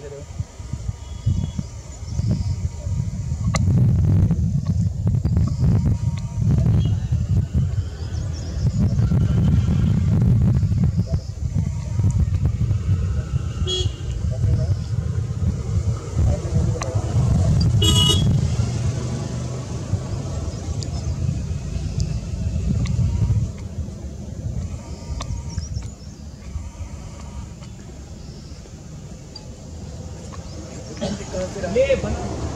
ಬಂದಿರಿ ले बना